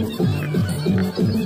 よ。